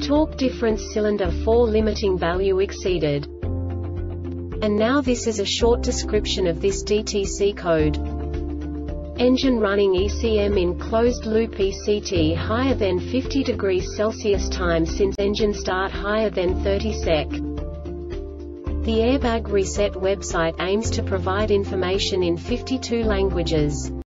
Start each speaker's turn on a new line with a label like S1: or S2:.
S1: Torque difference cylinder 4 limiting value exceeded. And now this is a short description of this DTC code. Engine running ECM in closed loop ECT higher than 50 degrees Celsius time since engine start higher than 30 sec. The Airbag Reset website aims to provide information in 52 languages.